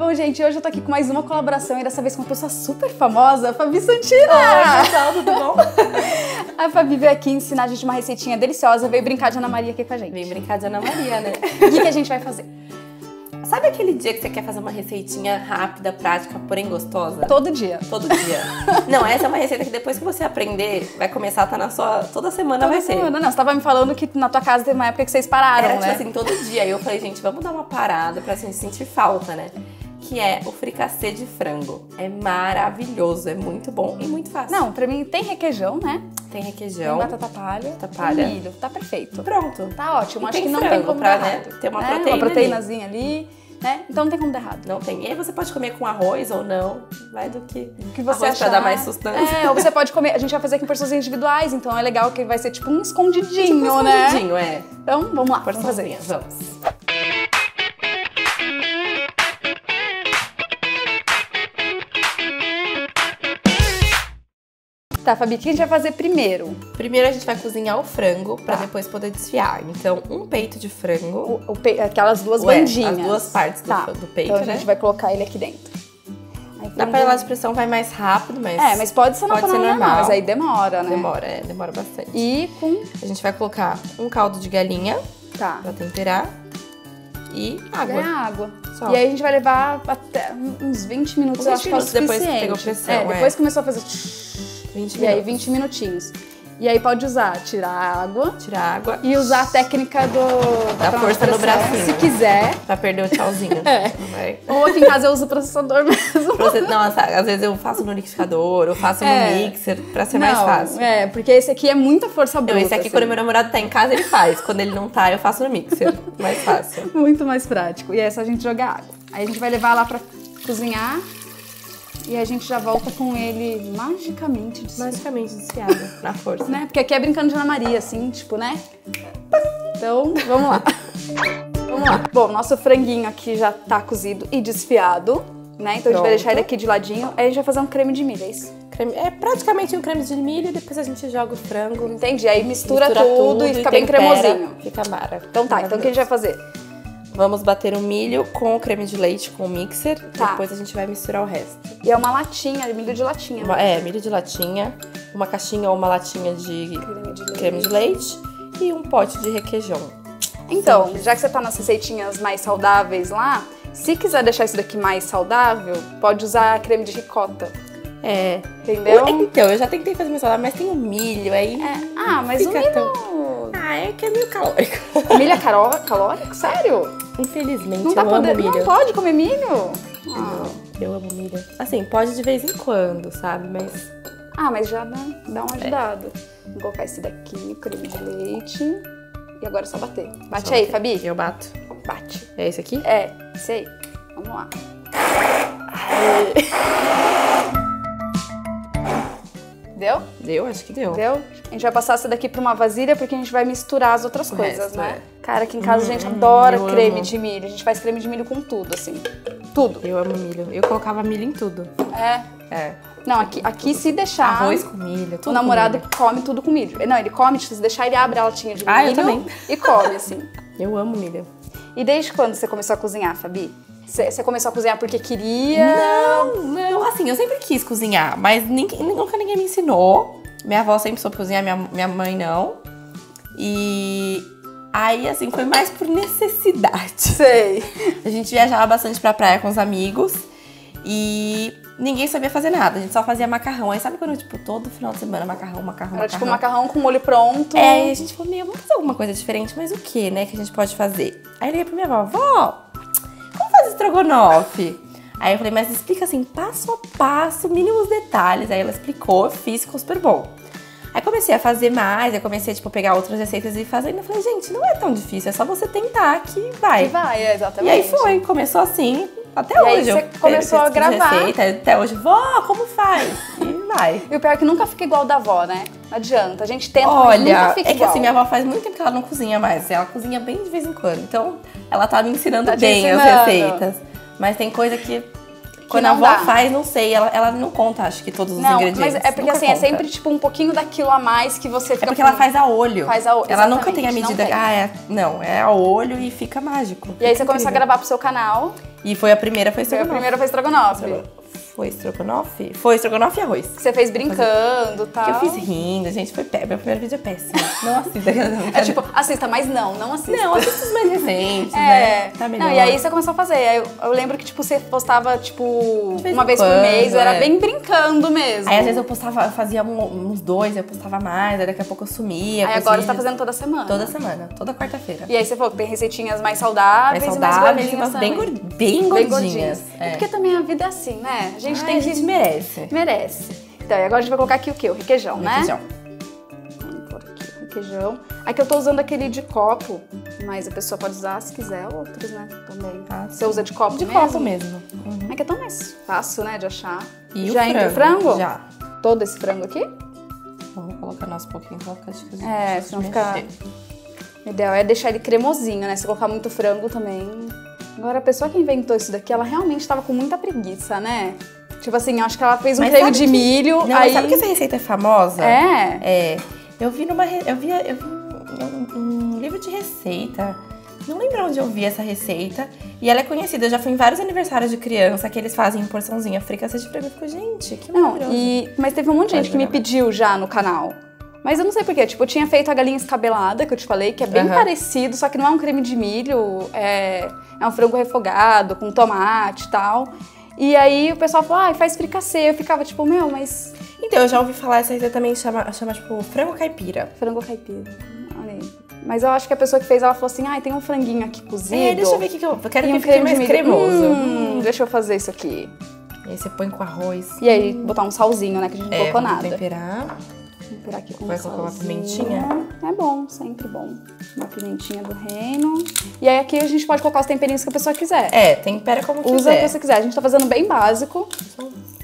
Bom, gente, hoje eu tô aqui com mais uma colaboração e dessa vez com uma pessoa super famosa, a Fabi Santina! Oi, pessoal, tudo bom? a Fabi veio aqui ensinar a gente uma receitinha deliciosa, veio brincar de Ana Maria aqui com a gente. Vem brincar de Ana Maria, né? O que, que a gente vai fazer? Sabe aquele dia que você quer fazer uma receitinha rápida, prática, porém gostosa? Todo dia. Todo dia. não, essa é uma receita que depois que você aprender, vai começar a estar na sua. Toda semana Toda vai semana. ser. Não, você tava me falando que na tua casa teve uma época que vocês pararam, Era né? tipo assim, todo dia. Aí eu falei, gente, vamos dar uma parada pra gente sentir falta, né? Que é o fricassê de frango. É maravilhoso, é muito bom e muito fácil. Não, pra mim tem requeijão, né? Tem Tem requeijão. batata palha, Batata palha. tem milho. Tá perfeito. Pronto. Tá ótimo. E Acho tem que não tem como pra, dar né, errado. ter uma né? proteína Uma ali. proteínazinha ali, né? Então não tem como dar errado. Não tem. E aí você pode comer com arroz ou não. Vai do que. O que você arroz achar. pra dar mais sustância. É, ou você pode comer. A gente vai fazer aqui em porções individuais, então é legal que vai ser tipo um escondidinho, Tipo um né? escondidinho, é. Então vamos lá, vamos fazer. Vamos. Tá, Fabi, o que a gente vai fazer primeiro? Primeiro a gente vai cozinhar o frango pra Tá. depois poder desfiar. Então, um peito de frango. O, o pe- aquelas duas Ué, bandinhas. as duas partes do- tá. do peito, então a né? gente vai colocar ele aqui dentro. Aí, Na panela de pressão vai mais rápido, mas. É, mas pode ser na pode ser panela normal, normal. mas aí demora, né? Demora, é, demora bastante. E com... A gente vai colocar um caldo de galinha Tá. pra temperar e água. Ganhar água. Só. E aí a gente vai levar até uns 20 minutos, Uns eu acho 20 que é o minutos depois que suficiente. pegou pressão, É, é. depois começou a fazer... 20 E aí, minutos. 20 minutinhos. E aí pode usar, tirar a água Tirar a água e usar a técnica do... Da de força no bracinho. Se quiser. pra perder o tchauzinho. É. Vai. Ou aqui em casa eu uso o processador mesmo. Não, às vezes eu faço no liquidificador, eu faço É. no mixer pra ser mais Não, fácil. É, porque esse aqui é muita força Não, bruta. esse aqui, assim. quando meu namorado tá em casa, ele faz. Quando ele não tá, eu faço no mixer. Mais fácil. Muito mais prático. E é só a gente jogar água. Aí a gente vai levar lá pra cozinhar. E a gente já volta com ele magicamente desfiado, Basicamente desfiado, na força. né? Porque aqui é brincando de Ana Maria, assim, tipo, né? Então, vamos lá. vamos lá. Bom, nosso franguinho aqui já tá cozido e desfiado, né? Então a gente vai Pronto. deixar ele aqui de ladinho. Aí a gente vai fazer um creme de milho, é isso? Creme- é praticamente um creme de milho e depois a gente joga o frango. Entendi. Aí mistura, mistura tudo, e fica bem tempera, cremosinho. Fica mara. Então tá, então o que a gente vai fazer? Vamos bater o milho com o creme de leite com o mixer. Tá. Depois a gente vai misturar o resto. E é uma latinha, milho de latinha. Uma- é, milho de latinha, uma caixinha ou uma latinha de Creme de leite. creme de leite e um pote de requeijão. Então, já que você tá nas receitinhas mais saudáveis lá, se quiser deixar isso daqui mais saudável, pode usar creme de ricota. É. Entendeu? Então, eu já tentei fazer mais saudável, mas tem o milho aí. É. Ah, mas o milho. Ah, é que é meio calórico. Milho é calórico? Sério? Infelizmente, Não, tá eu poder... amo milho. não pode comer milho? Ah. Não, eu amo milho. Assim, pode de vez em quando, sabe? Mas Ah, mas já dá, dá uma ajudada. Vou colocar esse daqui, creme de leite. E agora é só bater. Bate Só aí, bater. Fabi. eu bato. Bate. É esse aqui? É, esse aí. Vamos lá. Deu? Deu? Acho que deu. Deu? A gente vai passar essa daqui pra uma vasilha porque a gente vai misturar as outras O coisas, resto, né? é. Cara, aqui em casa a gente adora eu creme amo. de milho. A gente faz creme de milho com tudo, assim. Tudo. Eu amo milho. Eu colocava milho em tudo. É. É. Não, aqui, aqui se deixar. Arroz com milho, tudo O namorado milho. come tudo com milho. Não, ele come, se deixar, ele abre a latinha de milho Ah, eu também. e come, assim. Eu amo milho. E desde quando você começou a cozinhar, Fabi? Você começou a cozinhar porque queria? Não, não. Assim, eu sempre quis cozinhar, mas ninguém- nunca ninguém me ensinou. Minha avó sempre soube cozinhar, minha, minha mãe não. E aí, assim, foi mais por necessidade. Sei. A gente viajava bastante pra praia com os amigos e ninguém sabia fazer nada. A gente só fazia macarrão. Aí sabe quando, tipo, todo final de semana, macarrão, macarrão, Era macarrão. tipo macarrão com molho pronto. É, e a gente falou, meu, vamos fazer alguma coisa diferente, mas o que, né, que a gente pode fazer? Aí eu liguei pra minha avó, vó, estrogonofe? Aí eu falei, mas explica assim, passo a passo, mínimos detalhes. Aí ela explicou, fiz, ficou super bom. Aí comecei a fazer mais, aí comecei, tipo, a pegar outras receitas e fazer. E eu falei, gente, não é tão difícil, é só você tentar que vai. E vai, é, E exatamente. aí foi, começou assim, até E aí hoje. você eu começou a pesquiso gravar. Receita, até hoje, vó, como faz? E vai. E o pior é que nunca fica igual da avó, né? Não adianta. A gente tenta, mas Olha, nunca fica é que igual. assim, minha avó faz muito tempo que ela não cozinha mais. Ela cozinha bem de vez em quando. Então, ela tá me ensinando Tá bem as ensinando. receitas. Mas tem coisa que Quando a avó dá. faz, não sei, ela, ela não conta, acho que todos os Não, ingredientes. mas é porque Nunca assim, é conta. sempre tipo um pouquinho daquilo a mais que você É fica porque ela com- faz a olho. Faz a olho, Ela nunca tem a medida. tem. Ah, é. Não, é a olho e fica mágico. E aí Fica você começou a incrível. gravar pro seu canal. E foi a primeira, foi Foi a estrogonofe. primeira foi estrogonofe. Foi estrogonofe? Foi estrogonofe e arroz. Que você fez brincando e tal. Que eu fiz rindo, gente, foi péssimo. Meu primeiro vídeo é péssimo. Não assista. É tipo, assista, mas não, não assista. Não, assista os mais recentes, É. né? Tá melhor. Não, e aí você começou a fazer. Eu, eu lembro que, tipo, você postava, tipo, vez uma vez por quando, mês. Era é. bem brincando mesmo. Aí às vezes eu postava, eu fazia um- uns dois, eu postava mais, aí daqui a pouco eu sumia. Aí agora você tá fazendo toda semana. Toda semana, toda quarta-feira. E aí você falou que tem receitinhas mais saudáveis, Mais e mais saudáveis e gordinhas umas bem, também. gord- bem Bem gordinhas. É porque também a vida é assim, né? A gente Ai, tem a que... gente merece. Merece. Então, e agora a gente vai colocar aqui o quê? O requeijão, né? Requeijão. Vamos pôr aqui o requeijão. Aqui eu tô usando aquele de copo, mas a pessoa pode usar, se quiser, outros, né? Também. Ah, Você usa de copo De mesmo? copo mesmo. Uhum. É que é tão mais fácil, né, de achar. E Já o entra o frango? frango? Já. Todo esse frango aqui? Vamos colocar nosso pouquinho, só ficar de É, senão fica... O ideal é deixar ele cremosinho, né? Se colocar muito frango também... Agora, a pessoa que inventou isso daqui, ela realmente tava com muita preguiça, né? Tipo assim, eu acho que ela fez um Mas creme de que- milho, Não, aí... sabe que essa receita é famosa? É? É. Eu vi numa. Eu vi, eu vi um, um- livro de receita. Não lembro onde eu vi essa receita. E ela é conhecida. Eu já fui em vários aniversários de criança que eles fazem em porçãozinha fricassê de frango. Eu fico, gente, que Não, e... mas teve um monte de gente que me pediu já no canal. Mas eu não sei porquê. Tipo, eu tinha feito a galinha escabelada, que eu te falei, que é bem Aham. parecido, só que não é um creme de milho, é, é um frango refogado, com tomate e tal. E aí o pessoal falou, ah, faz fricassê. Eu ficava tipo, meu, mas Então, eu já ouvi falar, essa receita também chama, chama tipo, frango caipira. frango caipira. Olha aí. Mas eu acho que a pessoa que fez, ela falou assim, ah, tem um franguinho aqui cozido. É, deixa eu ver o que, eu. Eu quero que um fique creme mais cremoso. Hum, deixa eu fazer isso aqui. E aí você põe com arroz. E aí, botar um salzinho, né, que a gente não É, colocou nada. temperar. Vou temperar aqui com Vai colocar uma pimentinha? É bom, sempre bom. Uma pimentinha do reino. E aí aqui a gente pode colocar os temperinhos que a pessoa quiser. É, tempera como Usa o quiser. que você quiser. A gente tá fazendo bem básico,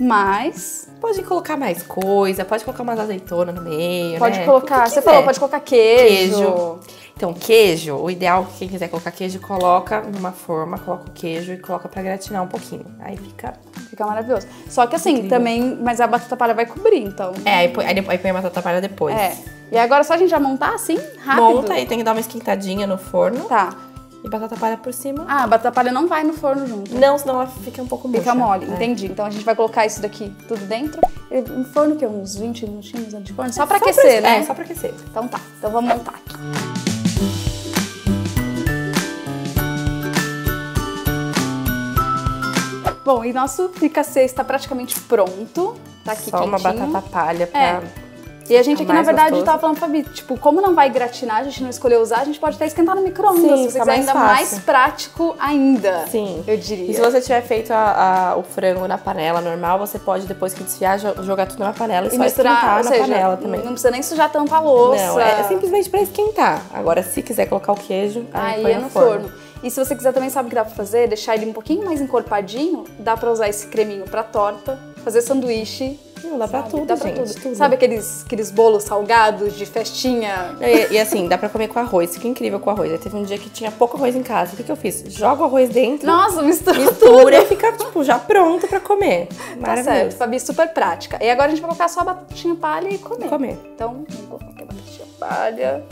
mas Pode colocar mais coisa, pode colocar umas azeitonas no meio, pode né? colocar. O Você falou, pode colocar queijo. Queijo. Então, queijo, o ideal, é que quem quiser colocar queijo, coloca numa forma, coloca o queijo e coloca pra gratinar um pouquinho. Aí fica. Fica maravilhoso. Só que assim, Incrível. também, mas a batata palha vai cobrir, então. É, aí põe, aí depois- aí põe a batata palha depois. É. E agora só a gente já montar assim, rápido. Monta aí, tem que dar uma esquentadinha no forno Tá. e batata palha por cima. Ah, a batata palha não vai no forno junto. Não, senão ela fica um pouco Fica murcha. mole, É. entendi. Então a gente vai colocar isso daqui tudo dentro. E Um forno que é uns 20 minutinhos antes de forno? Só pra Só aquecer, né? É, só pra aquecer. Então tá, então vamos montar aqui. Bom, e nosso fricassê está praticamente pronto. Tá aqui só uma batata palha pra. É. E a gente aqui, na mais verdade, gostoso. tava falando, Fabi, tipo, como não vai gratinar, a gente não escolheu usar, a gente pode até esquentar no micro-ondas, se você quiser, mais ainda mais fácil. prático ainda. Sim. Eu diria. E se você tiver feito a- a- o frango na panela normal, você pode, depois que desfiar, jo- jogar tudo na panela e, E só misturar, esquentar na seja, panela também. não precisa nem sujar tanta louça. Não, é simplesmente pra esquentar. Agora, se quiser colocar o queijo, aí, Aí põe é no forno. E se você quiser também, sabe o que dá pra fazer? Deixar ele um pouquinho mais encorpadinho, dá pra usar esse creminho pra torta, fazer sanduíche. Não, dá pra sabe? tudo, dá pra gente. tudo. tudo. Sabe aqueles, aqueles bolos salgados de festinha? E, e assim, dá pra comer com arroz. Fica incrível com arroz. Aí teve um dia que tinha pouco arroz em casa. O que, que eu fiz? Jogo arroz dentro, Nossa, mistura mistura e fica, tipo, já pronto pra comer. Tá certo. Fabi, super prática. E agora a gente vai colocar só a batatinha palha e comer. Comer. Então, vamos colocar a batatinha palha.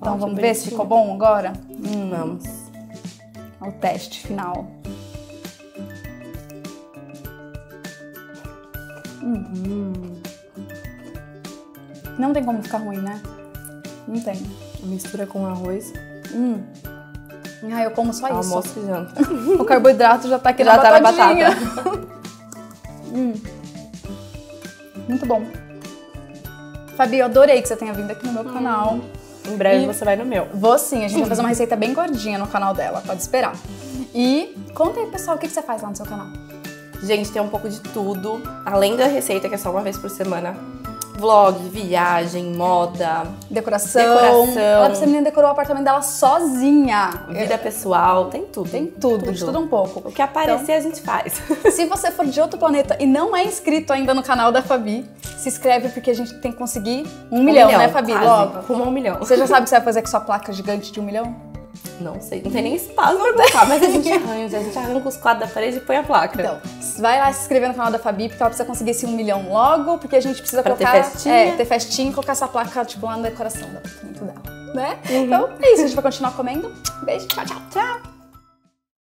Então, vamos ver se ficou bom agora? Vamos. O teste final. Hum. Não tem como ficar ruim, né? Não tem. Mistura com arroz. Hum. Ah, eu como só isso. Almoço e janta. O carboidrato já tá aqui Já na tá na batatinha. Hum. Muito bom. Fabi, eu adorei que você tenha vindo aqui no meu canal. Em breve E- você vai no meu. Vou sim, a gente vai fazer uma receita bem gordinha no canal dela, pode esperar. E conta aí, pessoal, o que que você faz lá no seu canal? Gente, tem um pouco de tudo. Além da receita, que é só uma vez por semana. Vlog, viagem, moda, Decoração. Decoração. Ela, essa menina decorou o apartamento dela sozinha. vida pessoal, tem tudo. Tem tudo, de tudo um pouco. O que aparecer a gente faz. Se você for de outro planeta e não é inscrito ainda no canal da Fabi, se inscreve porque a gente tem que conseguir um, milhão, né, Fabi? quase. Logo. Rumo um milhão. Você já sabe o que você vai fazer com sua placa gigante de um milhão? Não sei, não tem nem espaço pra colocar, mas a gente arranja, a gente arranca os quadros da parede e põe a placa. Então, vai lá se inscrever no canal da Fabi, porque ela precisa conseguir esse um milhão logo, porque a gente precisa Pra ter colocar. festinha. É, ter festinha e colocar essa placa, tipo, lá na decoração do apartamento dela. Né? Então, é isso. A gente vai continuar comendo. Beijo, tchau, tchau. Tchau!